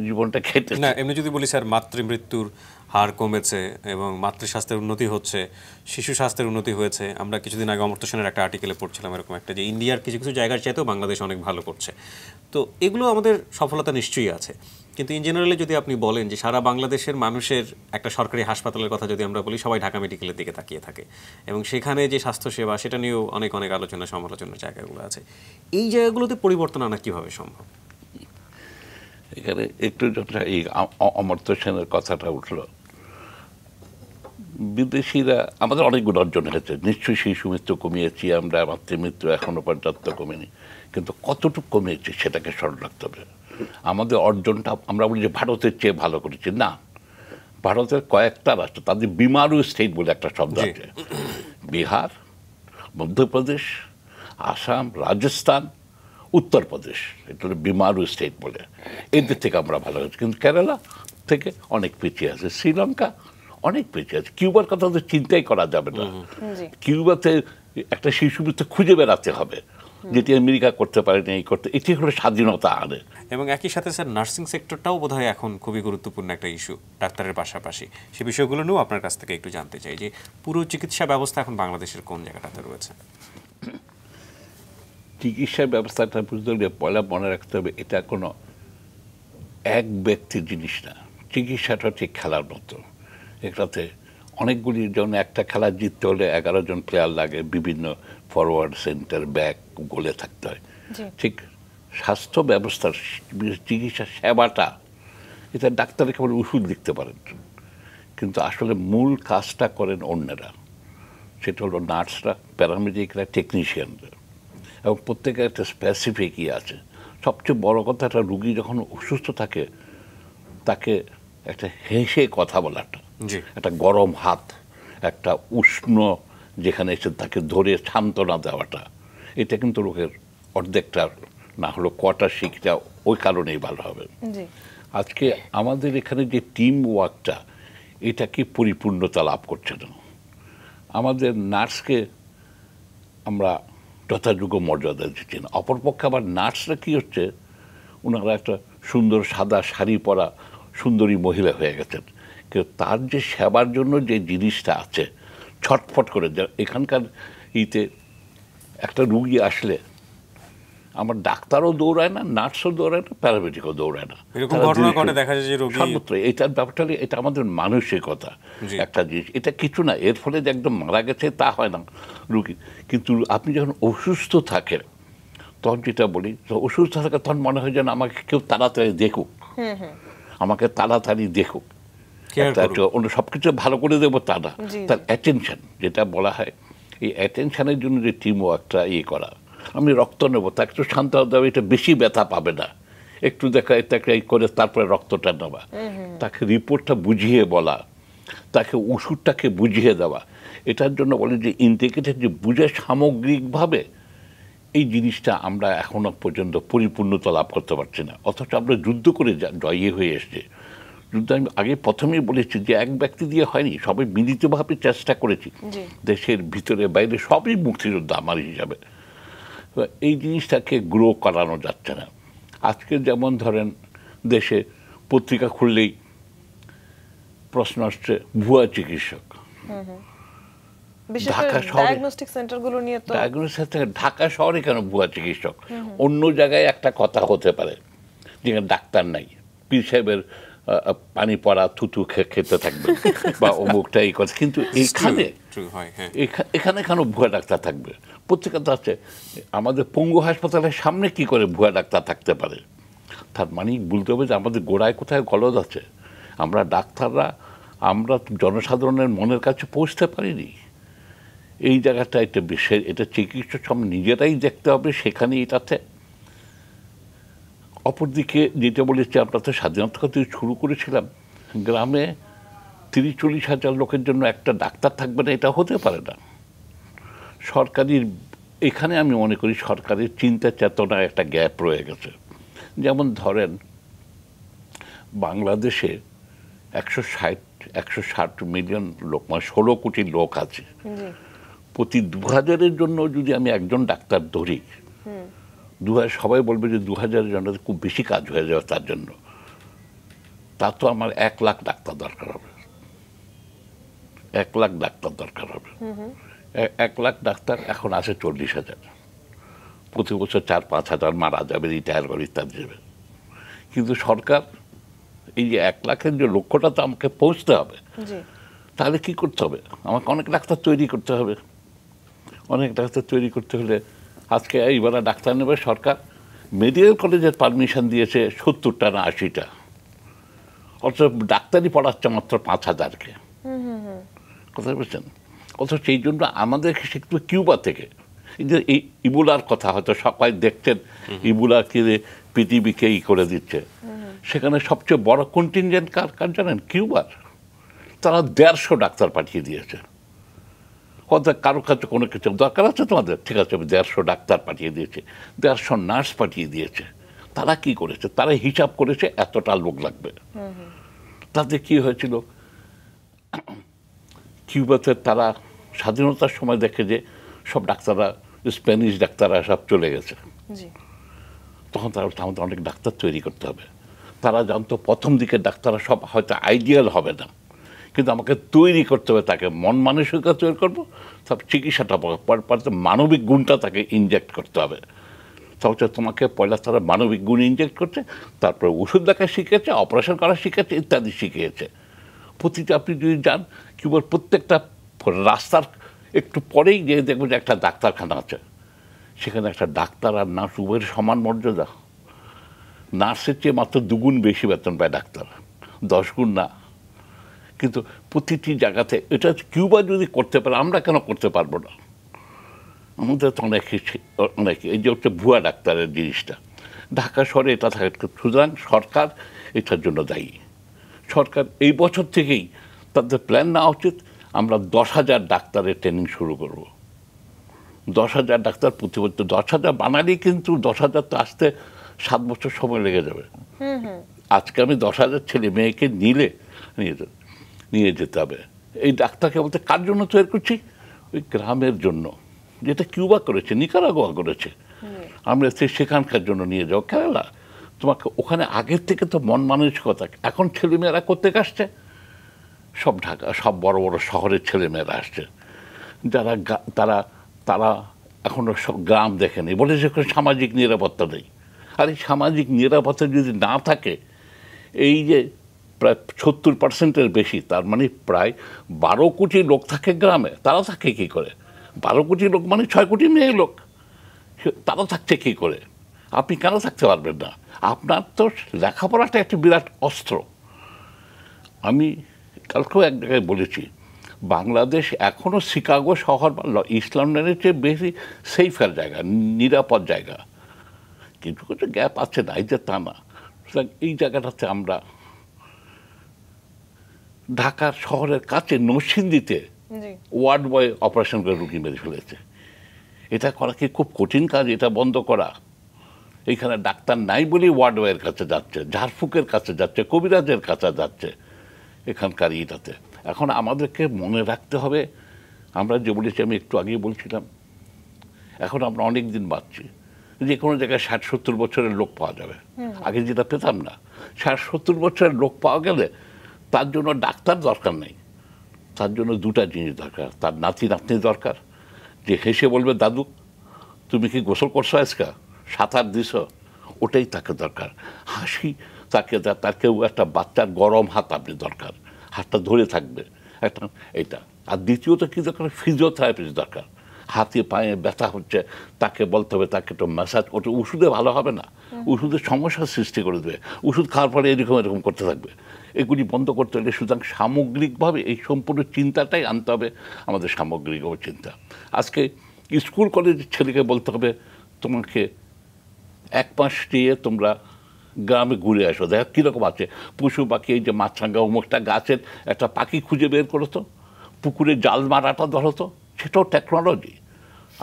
Speaker 4: জীবনটা খেতে
Speaker 5: না এমনি যদি বলি স্যার মাতৃমৃত্যুর হার কমেছে এবং মাতৃস্বাস্থ্যের উন্নতি হচ্ছে শিশু স্বাস্থ্যের উন্নতি হয়েছে। আমরা কিছুদিন আগে অমর্ত্য সেনের একটা আর্টিকেলে পড়ছিলাম এরকম একটা যে ইন্ডিয়ার কিছু কিছু জায়গার চাইতেও বাংলাদেশ অনেক ভালো করছে। তো এগুলো আমাদের সফলতা নিশ্চয়ই আছে। কিন্তু ইন জেনারেলি যদি আপনি বলেন যে সারা বাংলাদেশের মানুষের একটা সরকারি হাসপাতালের কথা যদি আমরা বলি, সবাই ঢাকা মেডিকেলের দিকে তাকিয়ে থাকে। এবং সেখানে যে স্বাস্থ্যসেবা, সেটা নিয়েও অনেক অনেক আলোচনা, সমালোচনার জায়গাগুলো আছে। এই জায়গাগুলোতে পরিবর্তন আনা কীভাবে সম্ভব?
Speaker 4: এখানে একটু এই অমর্ত্য সেনের কথাটা উঠল, বিদেশিরা আমাদের অনেকগুলো অর্জন হয়েছে। নিশ্চয়ই শিশু মৃত্যু কমিয়েছি আমরা, মাতৃমৃত্যু এখনও পর্যাপ্ত কমেনি। কিন্তু কতটুকু কমিয়েছি সেটাকে স্মরণ রাখতে হবে। আমাদের অর্জনটা আমরা বলি যে ভারতের চেয়ে ভালো করেছি। না ভারতের কয়েকটা রাষ্ট্র তাদের বিমারু স্টেট বলে একটা শব্দ আছে বিহার মধ্যপ্রদেশ আসাম রাজস্থান উত্তরপ্রদেশ এটা হলো বিমারু স্টেট বলে। এদের থেকে আমরা ভালো হয়েছি। কিন্তু কেরালা থেকে অনেক পিছিয়ে আছে শ্রীলঙ্কা অনেক পিছিয়ে আছে। কিউবার কথা তো চিন্তাই করা যাবে না।
Speaker 3: জি।
Speaker 4: কিউবাতে একটা শিশু মৃত্যু খুঁজে বেড়াতে হবে। যেটি আমেরিকা করতে পারেনি এই করতে এটি হলো স্বাধীনতা আনে।
Speaker 5: এবং একই সাথে স্যার নার্সিং সেক্টরটাও বোধহয় এখন খুবই গুরুত্বপূর্ণ একটা ইস্যু ডাক্তারের পাশাপাশি। সে বিষয়গুলো নিয়েও আপনার কাছ থেকে একটু জানতে চাই যে পুরো চিকিৎসা ব্যবস্থা এখন বাংলাদেশের কোন জায়গাটাতে রয়েছে?
Speaker 4: চিকিৎসা ব্যবস্থাটা বুঝতে হলে পয়লা মনে রাখতে হবে এটা কোনো এক ব্যক্তির জিনিস না। চিকিৎসাটা হচ্ছে খেলার মতো। এটাতে অনেকগুলি যেমন একটা খেলা জিততে হলে এগারো জন প্লেয়ার লাগে বিভিন্ন ফরওয়ার্ড সেন্টার ব্যাক গোলে থাকতে হয়। ঠিক? স্বাস্থ্য ব্যবস্থার চিকিৎসা সেবাটা এটা ডাক্তার কেবল ওষুধ লিখতে পারেন। কিন্তু আসলে মূল কাজটা করেন অন্যরা। সেটা হলো নার্সরা প্যারামেডিকরা টেকনিশিয়ানরা। এবং প্রত্যেকের একটা স্পেসিফিক ই আছে। সবচেয়ে বড় কথা একটা রুগী যখন অসুস্থ থাকে তাকে একটা হেসে কথা বলাটা।
Speaker 5: জি।
Speaker 4: একটা গরম হাত একটা উষ্ণ যেখানে এসে তাকে ধরে সান্ত্বনা দেওয়াটা এটা কিন্তু লোকের অর্ধেকটা না হলো কটা শিখটা ওই কারণেই ভালো হবে। আজকে আমাদের এখানে যে টিম ওয়ার্কটা এটা কি পরিপূর্ণতা লাভ করছে না? আমাদের নার্সকে আমরা যথাযোগ্য মর্যাদা দিচ্ছি না। অপরপক্ষে আবার নার্সরা কি হচ্ছে? ওনারা একটা সুন্দর সাদা শাড়ি পরা সুন্দরী মহিলা হয়ে গেছেন। কিন্তু তার যে সেবার জন্য যে জিনিসটা আছে ছটফট করে যা- এখানকার ইতে একটা রুগী আসলে আমার ডাক্তারও দৌড়ায় না নার্সও দৌড়ায় না প্যারামেডিকও দৌড়ায় না।
Speaker 5: এরকম ঘটনা ঘটে দেখা যায় যে রোগী-
Speaker 4: সর্বত্র এটার ব্যাপারটা হলো এটা আমাদের মানসিকতা। একটা জিনিস। এটা কিছু না এর ফলে যে একদম মারা গেছে তা হয় না রুগী। কিন্তু আপনি যখন অসুস্থ থাকেন তখন যেটা বলি অসুস্থ থাকে তখন মনে হয় যেন আমাকে কেউ তাড়াতাড়ি দেখুক। আমাকে তাড়াতাড়ি দেখুক
Speaker 5: Care
Speaker 4: একটা-
Speaker 5: করুক।
Speaker 4: একটা অন্য সব কিছু ভালো করে দেবো তা না। তার অ্যাটেনশন যেটা বলা হয় এই অ্যাটেনশনের জন্য যে টিম ওয়ার্কটা ইয়ে করা আমি রক্ত নেব তাকে একটু শান্ত দেওয়া এটা বেশি ব্যথা পাবে না। একটু দেখা এটাকে এই করে তারপরে রক্তটা নেওয়া। তাকে রিপোর্টটা বুঝিয়ে বলা তাকে ওষুধটাকে বুঝিয়ে দেওয়া এটার জন্য বলে যে ইন্টিগ্রেটেড যে বুঝে সামগ্রিকভাবে এই জিনিসটা আমরা এখনও পর্যন্ত পরিপূর্ণতা লাভ করতে পারছি না। অথচ আমরা যুদ্ধ করে যা- জয়ী হয়ে এসছে। যুদ্ধ আমি আগে প্রথমেই বলেছি যে এক ব্যক্তি দিয়ে হয়নি সবাই মিলিতভাবে চেষ্টা করেছি। দেশের ভিতরে বাইরে সবই মুক্তিযোদ্ধা আমার হিসাবে। এই জিনিসটাকে গ্রো করানো যাচ্ছে না। আজকে যেমন ধরেন দেশে পত্রিকা খুললেই প্রশ্ন আসছে ভুয়া চিকিৎসক। ঢাকা শহরে-
Speaker 3: নিয়ে তো
Speaker 4: ঢাকা শহরে কেন ভুয়া চিকিৎসক? অন্য জায়গায় একটা কথা হতে পারে যেখানে ডাক্তার নাই। পীর সাহেবের পানি পড়া থুতু খে- খেতে থাকবে [LAUGHS] বা অমুকটা এই কথা কিন্তু
Speaker 5: এখানে হয়
Speaker 4: এখা- এখানে কেন ভুয়া ডাক্তার থাকবে? পত্রিকাতে আছে আমাদের পঙ্গু হাসপাতালের সামনে কি করে ভুয়া ডাক্তার থাকতে পারে? তার মানে বলতে হবে যে আমাদের গোড়ায় কোথায় গলদ আছে? আমরা ডাক্তাররা আমরা জনসাধারণের মনের কাছে পৌঁছতে পারিনি। এই জায়গাটা এটা বিশ্বের এটা চিকিৎসক সব নিজেরাই দেখতে হবে সেখানে এটাতে অপরদিকে যেটা বলেছি আমরা তো স্বাধীনতা কথা শুরু করেছিলাম। গ্রামে তিরিশ চল্লিশ হাজার লোকের জন্য একটা ডাক্তার থাকবে না এটা হতে পারে না। সরকারির এখানে আমি মনে করি সরকারের চিন্তা চেতনায় একটা গ্যাপ রয়ে গেছে। যেমন ধরেন বাংলাদেশে একশো ষাট একশো ষাট মিলিয়ন লোক মানে ষোলো কোটি লোক আছে। প্রতি দু হাজারের জন্য যদি আমি একজন ডাক্তার ধরি দু হাজার সবাই বলবে যে দু হাজারের জন্য খুব বেশি কাজ হয়ে যাবে তার জন্য। তা তো আমার এক লাখ ডাক্তার দরকার হবে। এক লাখ ডাক্তার দরকার হবে। এক লাখ ডাক্তার এখন আছে চল্লিশ হাজার। প্রতি বছর চার পাঁচ হাজার মারা যাবে রিটায়ার করে ইত্যাদি যাবে কিন্তু সরকার এই যে এক লাখের যে লক্ষ্যটা তো আমাকে পৌঁছতে হবে। তাহলে কি করতে হবে? আমাকে অনেক ডাক্তার তৈরি করতে হবে। অনেক ডাক্তার তৈরি করতে হলে আজকে এইবার ডাক্তার নেবে সরকার। মেডিকেল কলেজের পারমিশন দিয়েছে সত্তরটা না আশিটা। অথচ ডাক্তারি পড়াচ্ছে মাত্র পাঁচ হাজারকে। কথা বলছেন অথচ সেই জন্য আমাদের শিখতে কিউবা থেকে। এই যে এই ইবুলার কথা হয়তো সবাই দেখছেন ইবুলাকে পৃথিবীকে ই করে দিচ্ছে। সেখানে সবচেয়ে বড় কন্টিনজেন্ট কার কার জানেন? কিউবার। তারা দেড়শো ডাক্তার পাঠিয়ে দিয়েছে। হয়তো কারও কাছে কোনো কিছু দরকার আছে? তোমাদের? ঠিক আছে আমি দেড়শো ডাক্তার পাঠিয়ে দিয়েছে দেড়শো নার্স পাঠিয়ে দিয়েছে। তারা কি করেছে? তারা হিসাব করেছে এতটা লোক লাগবে। তাতে কি হয়েছিল? কিউবাতে তারা স্বাধীনতার সময় দেখে যে সব ডাক্তাররা স্প্যানিশ ডাক্তাররা সব চলে গেছে। তখন তারা আমাদের অনেক ডাক্তার তৈরি করতে হবে। তারা জানতো প্রথম দিকে ডাক্তাররা সব হয়তো আইডিয়াল হবে না। কিন্তু আমাকে তৈরি করতে হবে, তাকে মন মানসিকতা তৈরি করব, তারপর চিকিৎসাটা পাবো। পর পর মানবিক গুণটা তাকে ইনজেক্ট করতে হবে। তাহলে তোমাকে পয়লা তারা মানবিক গুণ ইনজেক্ট করছে, তারপরে ওষুধ দেখা শিখেছে অপারেশন করা শিখেছে ইত্যাদি শিখিয়েছে। প্রতিটা আপনি যদি যান কি বল প্রত্যেকটা রাস্তার একটু পরেই গিয়ে দেখবেন একটা ডাক্তারখানা আছে। সেখানে একটা ডাক্তার আর নার্স উভয়ের সমান মর্যাদা। নার্সের চেয়ে মাত্র দুগুণ বেশি বেতন পায় ডাক্তার। দশ গুণ না। কিন্তু প্রতিটি জায়গাতে এটা কিউবা যদি করতে পারে আমরা কেন করতে পারব না? আমাদের তো অনেক অনেক এই যে হচ্ছে ভুয়া ডাক্তারের জিনিসটা। ঢাকা শহরে এটা থাকে সুতরাং সরকার এটার জন্য দায়ী। সরকার এই বছর থেকেই তাদের প্ল্যান নেওয়া উচিত আমরা দশ হাজার ডাক্তারের ট্রেনিং শুরু করব। দশ হাজার ডাক্তার প্রতি বছর দশ হাজার বানালেই কিন্তু দশ হাজার তো আসতে সাত বছর সময় লেগে যাবে। আজকে আমি দশ হাজার ছেলে মেয়েকে নিলে নিয়ে যেতে নিয়ে যেতে হবে। এই ডাক্তারকে বলতে কার জন্য তৈরি করছি? ওই গ্রামের জন্য। যেটা কিউবা করেছে নিকারাগোয়া করেছে। আমরা সে সেখানকার জন্য নিয়ে যাও কেরালা তোমাকে ওখানে আগের থেকে তো মন মানসিকতা এখন ছেলেমেয়েরা করতে আসছে? সব ঢাকা সব বড় বড় শহরের ছেলেমেয়েরা আসছে। যারা তারা তারা এখনও সব গ্রাম দেখেনি। বলে যে সামাজিক নিরাপত্তা নেই। আর এই সামাজিক নিরাপত্তা যদি না থাকে এই যে প্রায় সত্তর পার্সেন্টের বেশি, তার মানে প্রায় বারো কোটি লোক থাকে গ্রামে, তারা থাকে কী করে? বারো কোটি লোক মানে ছয় কোটি মেয়ে লোক। তারা থাকছে কী করে? আপনি কেন থাকতে পারবেন না? আপনার তো লেখাপড়াটা একটা বিরাট অস্ত্র। আমি কালকেও এক জায়গায় বলেছি, বাংলাদেশ এখনও শিকাগো শহর বা ইস্ট লন্ডনের চেয়ে বেশি সেফের জায়গা, নিরাপদ জায়গা। কিছু কিছু গ্যাপ আছে না এই যে তা না। সুতরাং এই জায়গাটাতে আমরা ঢাকার শহরের কাছে নরসিংদীতে
Speaker 3: জি।
Speaker 4: ওয়ার্ড বয় অপারেশন করে রুগী মেরে ফেলেছে। এটা করা কি খুব কঠিন কাজ? এটা বন্ধ করা। এইখানে ডাক্তার নাই বলেই ওয়ার্ড বয়ের কাছে যাচ্ছে ঝাড়ফুকের কাছে যাচ্ছে কবিরাজের কাছে যাচ্ছে এখানকার ইটাতে। এখন আমাদেরকে মনে রাখতে হবে আমরা যে বলেছি আমি একটু আগেই বলছিলাম এখন আমরা অনেক দিন বাঁচছি। যে কোনো জায়গায় ষাট সত্তর বছরের লোক পাওয়া যাবে। আগে যেটা পেতাম না ষাট সত্তর বছরের লোক পাওয়া গেলে তার জন্য ডাক্তার দরকার নেই। তার জন্য দুটা জিনিস দরকার। তার নাতি নাতনি দরকার। যে হেসে বলবে দাদু তুমি কি গোসল করছ আজকা? সাঁতার দিছ ওটাই তাকে দরকার। হাসি তাকে তার কেউ একটা বাচ্চার গরম হাত আপনি দরকার। হাতটা ধরে থাকবে। একটা এইটা আর দ্বিতীয়ত কী দরকার? ফিজিওথেরাপিস্ট দরকার। হাতে পায়ে ব্যথা হচ্ছে তাকে বলতে হবে তাকে একটু ম্যাসাজ ওটা ওষুধে ভালো হবে না। ওষুধের সমস্যার সৃষ্টি করে দেবে। ওষুধ খাওয়ার পরে এরকম এরকম করতে থাকবে। এগুলি বন্ধ করতে হলে সুতরাং সামগ্রিকভাবে এই সম্পূর্ণ চিন্তাটাই আনতে হবে, আমাদের সামগ্রিক চিন্তা। আজকে স্কুল কলেজের ছেলেকে বলতে হবে, তোমাকে এক মাস দিয়ে তোমরা গ্রামে ঘুরে আসো। দেখো কীরকম আছে? পশু পাখি, এই যে মাছরাঙ্গা অমুকটা গাছের একটা পাখি খুঁজে বের করো তো। পুকুরে জাল মারাটা ধরো তো। সেটাও টেকনোলজি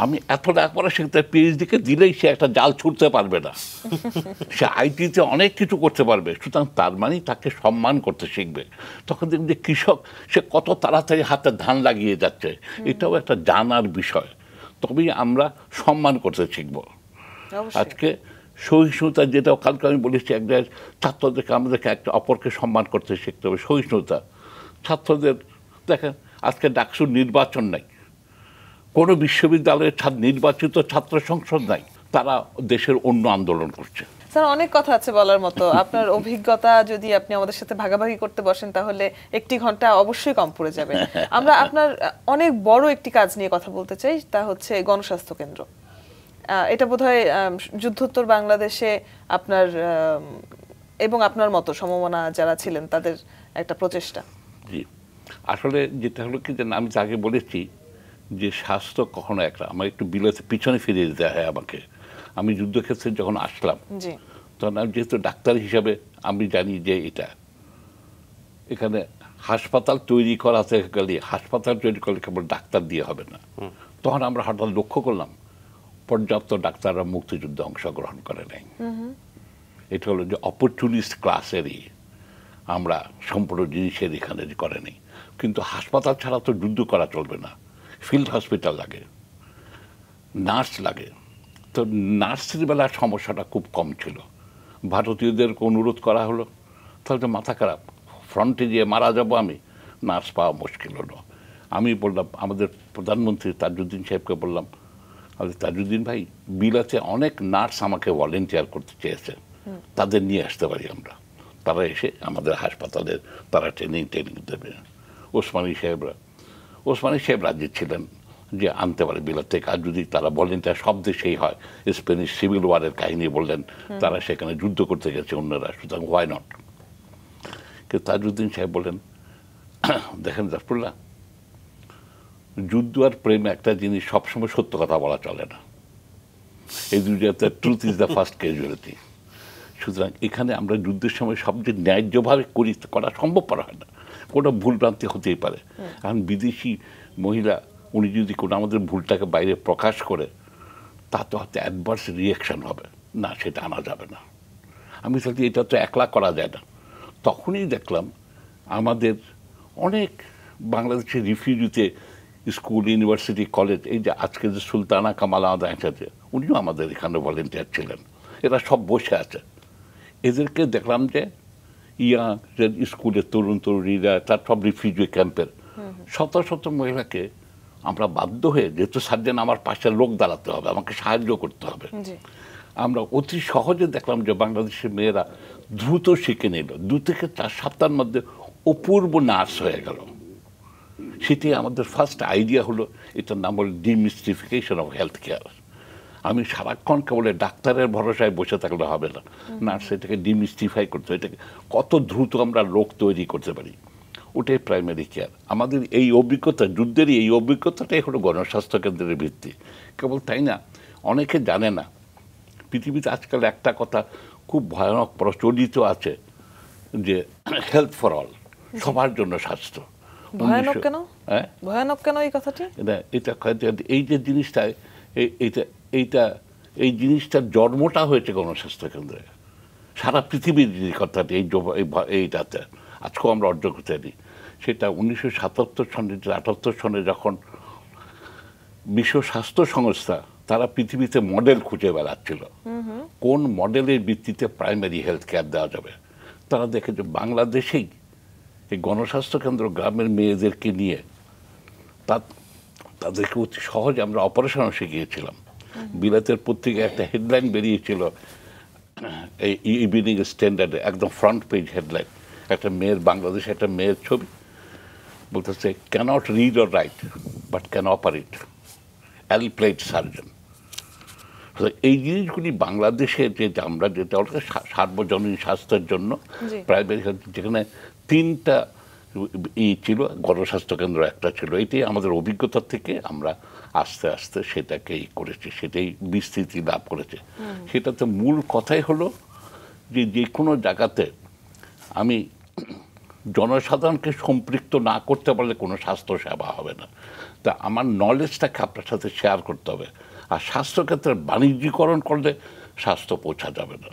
Speaker 4: আমি এত লেখাপড়া শিখতে পিএইচডিকে দিলেই সে একটা জাল ছুটতে পারবে না। সে আইটিতে অনেক কিছু করতে পারবে সুতরাং তার মানে তাকে সম্মান করতে শিখবে। তখন দেখবেন যে কৃষক সে কত তাড়াতাড়ি হাতে ধান লাগিয়ে যাচ্ছে এটাও একটা জানার বিষয়। তবেই আমরা সম্মান করতে শিখব। আজকে সহিষ্ণুতা যেটা কালকে আমি বলেছি এক জায়গায় ছাত্রদেরকে আমাদেরকে একটা অপরকে সম্মান করতে শিখতে হবে সহিষ্ণুতা। ছাত্রদের দেখেন আজকে ডাকসুর নির্বাচন নাই। কোনো বিশ্ববিদ্যালয়ের ছাত্র নির্বাচিত ছাত্র সংসদ নাই। তারা দেশের অন্য আন্দোলন করছে।
Speaker 3: স্যার অনেক কথা আছে বলার মতো। আপনার অভিজ্ঞতা যদি আপনি আমাদের সাথে ভাগাভাগি করতে বসেন তাহলে একটি ঘণ্টা অবশ্যই কম পড়ে যাবে। আমরা আপনার অনেক বড় একটি কাজ নিয়ে কথা বলতে চাই তা হচ্ছে গণস্বাস্থ্য কেন্দ্র। এটা বোধহয় যুদ্ধোত্তর বাংলাদেশে আপনার এবং আপনার মতো সমমনা যারা ছিলেন তাদের একটা প্রচেষ্টা।
Speaker 4: জি। আসলে যেটা হলো কি আমি আগে বলেছি যে স্বাস্থ্য কখনো একটা আমার একটু বিলতে পিছনে ফিরিয়ে দিতে হয় আমাকে। আমি যুদ্ধক্ষেত্রে যখন আসলাম তখন আমি যেহেতু ডাক্তার হিসাবে আমি জানি যে এটা। এখানে হাসপাতাল তৈরি করাতে গেলে হাসপাতাল তৈরি করলে কেবল ডাক্তার দিয়ে হবে না। তখন আমরা হঠাৎ লক্ষ্য করলাম পর্যাপ্ত ডাক্তাররা মুক্তিযুদ্ধে অংশগ্রহণ করে নাই। এটা হলো যে অপরচুনিস্ট ক্লাসেরই আমরা সম্পূর্ণ জিনিসের এখানে করে নেই। কিন্তু হাসপাতাল ছাড়া তো যুদ্ধ করা চলবে না। ফিল্ড হসপিটাল লাগে নার্স লাগে। তো নার্সের বেলার সমস্যাটা খুব কম ছিল। ভারতীয়দেরকে অনুরোধ করা হলো তাহলে তো মাথা খারাপ। ফ্রন্টে গিয়ে মারা যাব আমি নার্স পাওয়া মুশকিল হলো। আমি বললাম আমাদের প্রধানমন্ত্রী তাজউদ্দিন সাহেবকে বললাম আরে তাজউদ্দিন ভাই বিলাতে অনেক নার্স আমাকে ভলেন্টিয়ার করতে চেয়েছে। তাদের নিয়ে আসতে পারি আমরা। তারা এসে আমাদের হাসপাতালে তারা ট্রেনিং ট্রেনিং দেবে। ওসমানী সাহেবরা ওসমানী সাহেব রাজি ছিলেন যে আনতে পারে বিলাত থেকে। আর যদি তারা ভলেন্টিয়ার সব দেশেই হয়। স্পেনিশ সিভিল ওয়ারের কাহিনী বললেন তারা সেখানে যুদ্ধ করতে গেছে অন্যরা সুতরাং হোয়াই নট কিন্তু তাজউদ্দিন সাহেব বলেন দেখেন জাফরুল্লাহ যুদ্ধ আর প্রেম একটা জিনিস সবসময় সত্য কথা বলা চলে না। এই দুইটাতে truth is the first casualty সুতরাং এখানে আমরা যুদ্ধের সময় সবচেয়ে ন্যায্যভাবে করি করা সম্ভবপর হয় না। কোনো ভুল ভ্রান্তি হতেই পারে। এখন বিদেশি মহিলা, উনি যদি কোনো আমাদের ভুলটাকে বাইরে প্রকাশ করে তাতে হয়তো অ্যাডভার্স রিয়াকশন হবে। না, সেটা আনা যাবে না। আমি বলছি এটা তো একলা করা যায় না। তখনই দেখলাম আমাদের অনেক বাংলাদেশের রিফিউজিতে স্কুল, ইউনিভার্সিটি কলেজ এই যে আজকে যে সুলতানা কামাল আমাদের একসাথে উনিও আমাদের এখানে ভলেন্টিয়ার ছিলেন। এরা সব বসে আছে। এদেরকে দেখলাম যে ইয়া স্কুলের তরুণ তরুণীরা তার সব রিফিউজি ক্যাম্পের শত শত মহিলাকে আমরা বাধ্য হয়ে যেহেতু সার্জেন আমার পাশে লোক দাঁড়াতে হবে আমাকে সাহায্য করতে হবে। আমরা অতি সহজে দেখলাম যে বাংলাদেশের মেয়েরা দ্রুত শিখে নিল। দু থেকে চার সপ্তাহের মধ্যে অপূর্ব নার্স হয়ে গেল। সেটি আমাদের ফার্স্ট আইডিয়া হলো এটার নাম হলো ডিমিস্টিফিকেশন অফ হেলথ কেয়ার আমি সারাক্ষণ কেবল ডাক্তারের ভরসায় বসে থাকলে হবে না। নার্স এটাকে ডিমিস্টিফাই করতে হবে এটাকে কত দ্রুত আমরা রোগ তৈরি করতে পারি। ওটাই প্রাইমারি কেয়ার আমাদের এই অভিজ্ঞতা যুদ্ধেরই এই অভিজ্ঞতাটাই হলো গণস্বাস্থ্য কেন্দ্রের ভিত্তি। কেবল তাই না অনেকে জানে না পৃথিবীতে আজকাল একটা কথা খুব ভয়ানক প্রচলিত আছে যে হেলথ ফর অল সবার জন্য স্বাস্থ্য।
Speaker 3: ভয়ানক কেন?
Speaker 4: হ্যাঁ?
Speaker 3: ভয়ানক কেন এই কথাটি?
Speaker 4: এটা এটা এই যে জিনিসটা এই- এইটা এই জিনিসটার জন্মটা হয়েছে গণস্বাস্থ্য কেন্দ্রে। সারা পৃথিবীর যে কথাটি এই এইটাতে। আজকেও আমরা অর্জন করতে পারি। সেটা উনিশশো সাতাত্তর সনে আটাত্তর সনে যখন বিশ্ব স্বাস্থ্য সংস্থা তারা পৃথিবীতে মডেল খুঁজে বেড়াচ্ছিল। কোন মডেলের ভিত্তিতে প্রাইমারি হেলথ কেয়ার দেওয়া যাবে? তারা দেখে যে বাংলাদেশেই এই গণস্বাস্থ্য কেন্দ্র গ্রামের মেয়েদেরকে নিয়ে তা তাদেরকে অতি সহজে আমরা অপারেশনও শিখিয়েছিলাম। বিলাতের পত্রিকায় একটা হেডলাইন বেরিয়েছিল এই ইভিনিং স্ট্যান্ডার্ডে একদম ফ্রন্ট পেজ হেডলাইন একটা মেয়ের বাংলাদেশে একটা মেয়ের ছবি। বলতেছে cannot read or write but can operate অ্যালপ্লেট surgeon এই জিনিসগুলি বাংলাদেশে যে আমরা যেটা হলো সার্বজনীন স্বাস্থ্যের জন্য হেলথ যেখানে তিনটা ই ছিল গণস্বাস্থ্য কেন্দ্র একটা ছিল। এটাই আমাদের অভিজ্ঞতা থেকে আমরা আস্তে আস্তে সেটাকে ই করেছি, সেটাই বিস্তৃতি লাভ করেছে। সেটাতে মূল কথাই হলো যে যে কোনো জায়গাতে আমি জনসাধারণকে সম্পৃক্ত না করতে পারলে কোনো স্বাস্থ্য সেবা হবে না। তা আমার নলেজটাকে আপনার সাথে শেয়ার করতে হবে। আর স্বাস্থ্যক্ষেত্রে বাণিজ্যিকরণ করলে স্বাস্থ্য পৌঁছা যাবে না।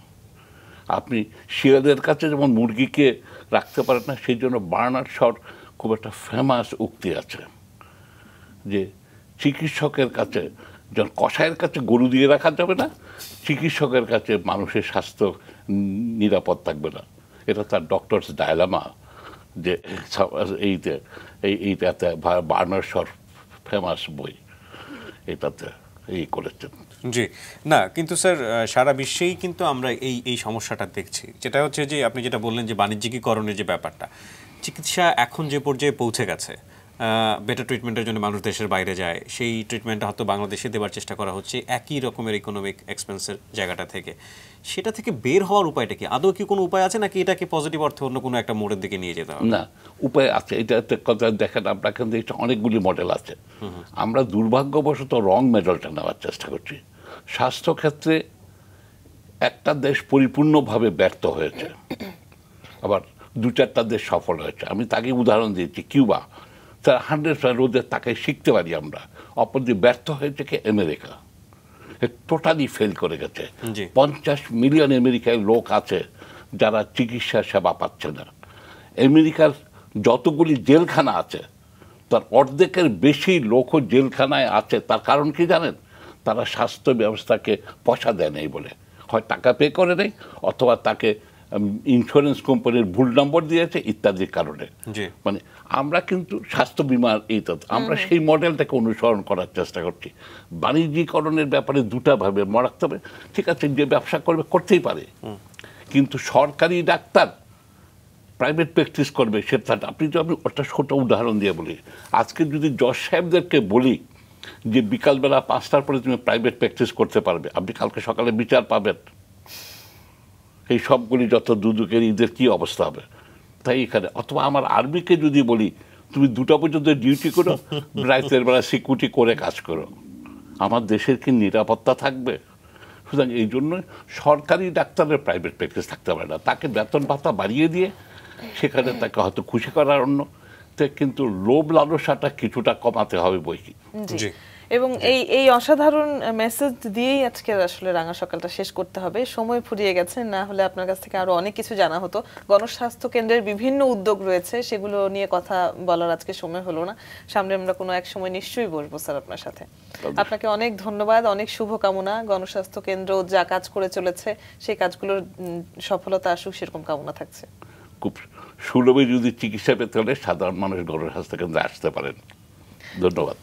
Speaker 4: আপনি শিয়ালের কাছে যেমন মুরগিকে রাখতে পারেন না, সেই জন্য বার্নার শর খুব একটা ফেমাস উক্তি আছে। যে চিকিৎসকের কাছে কষায়ের কাছে গরু দিয়ে রাখা যাবে না, চিকিৎসকের কাছে মানুষের স্বাস্থ্য নিরাপদ থাকবে না। এটা তার ডক্টরস ডায়লামা যে এইতে এই এইটাতে বার্নার শর ফেমাস বই, এটাতে এই করেছেন।
Speaker 5: জি। না, কিন্তু স্যার সারা বিশ্বেই কিন্তু আমরা এই এই সমস্যাটা দেখছি। যেটা হচ্ছে যে আপনি যেটা বললেন যে বাণিজ্যিকীকরণের যে ব্যাপারটা, চিকিৎসা এখন যে পর্যায়ে পৌঁছে গেছে বেটার ট্রিটমেন্টের জন্য মানুষ দেশের বাইরে যায় সেই ট্রিটমেন্টটা হয়তো বাংলাদেশে দেওয়ার চেষ্টা করা হচ্ছে একই রকমের ইকোনমিক এক্সপেন্সের জায়গাটা থেকে। সেটা থেকে বের হওয়ার উপায়টা কি? আদৌ কি কোনো উপায় আছে নাকি এটাকে পজিটিভ অর্থে অন্য কোনো একটা মোড়ের দিকে নিয়ে যেতে হবে?
Speaker 4: না উপায় আছে। এটা কথা দেখেন আপনার কিন্তু এটা অনেকগুলি মডেল আছে। আমরা দুর্ভাগ্যবশত রং মেডেলটা নেওয়ার চেষ্টা করছি। স্বাস্থ্যক্ষেত্রে একটা দেশ পরিপূর্ণভাবে ব্যর্থ হয়েছে আবার দু চারটা দেশ সফল হয়েছে। আমি তাকে উদাহরণ দিয়েছি কিউবা। তার হান্ড্রেড রোদের তাকে শিখতে পারি আমরা। অপরদিকে ব্যর্থ হয়েছে কি? আমেরিকা। টোটালি ফেল করে গেছে। পঞ্চাশ মিলিয়ন আমেরিকায় লোক আছে যারা চিকিৎসা সেবা পাচ্ছে না। আমেরিকার যতগুলি জেলখানা আছে তার অর্ধেকের বেশি লোকও জেলখানায় আছে। তার কারণ কি জানেন? তারা স্বাস্থ্য ব্যবস্থাকে পয়সা দেয় নাই বলে। হয় টাকা পে করে নেই অথবা তাকে ইন্স্যুরেন্স কোম্পানির ভুল নম্বর দিয়েছে ইত্যাদির কারণে। মানে আমরা কিন্তু স্বাস্থ্য বিমার এই তথ্য আমরা সেই মডেলটাকে অনুসরণ করার চেষ্টা করছি। বাণিজ্যিকরণের ব্যাপারে দুটা ভাবে মনে রাখতে হবে। ঠিক আছে যে ব্যবসা করবে করতেই পারে। কিন্তু সরকারি ডাক্তার প্রাইভেট প্র্যাকটিস করবে সেটা আপনি যদি আমি একটা ছোট উদাহরণ দিয়ে বলি। আজকে যদি জজ সাহেবদেরকে বলি যে বিকালবেলা পাঁচটার পরে তুমি প্রাইভেট প্র্যাকটিস করতে পারবে আপনি কালকে সকালে বিচার পাবেন। এই সবগুলি যত দুদুকের ঈদের কি অবস্থা হবে? তাই এখানে। অথবা আমার আর্মিকে যদি বলি তুমি দুটো পর্যন্ত ডিউটি করো রাতের বেলা সিকিউরিটি করে কাজ করো। আমার দেশের কি নিরাপত্তা থাকবে? সুতরাং এই জন্য সরকারি ডাক্তারের প্রাইভেট প্র্যাকটিস থাকতে পারে না। তাকে বেতন ভাতা বাড়িয়ে দিয়ে সেখানে তাকে হয়তো খুশি করার অন্য। তে কিন্তু লোভ লালসাটা কিছুটা কমাতে হবে বই কি।
Speaker 3: এবং এই এই অসাধারণ মেসেজ দিয়েই আজকে আসলে রাঙা সকালটা শেষ করতে হবে। সময় ফুরিয়ে গেছে না হলে আপনার কাছ থেকে আরও অনেক কিছু জানা হতো। গণস্বাস্থ্য কেন্দ্রের বিভিন্ন উদ্যোগ রয়েছে সেগুলো নিয়ে কথা বলার আজকে সময় হলো না। সামনে আমরা কোনো এক সময় নিশ্চয়ই বসবো স্যার আপনার সাথে। আপনাকে অনেক ধন্যবাদ অনেক শুভকামনা। গণস্বাস্থ্য কেন্দ্র যা কাজ করে চলেছে সেই কাজগুলোর সফলতা আসুক সেরকম কামনা থাকছে।
Speaker 4: খুব সুলভে যদি চিকিৎসা পেতে হলে সাধারণ মানুষ গণস্বাস্থ্য কেন্দ্রে আসতে পারেন। ধন্যবাদ।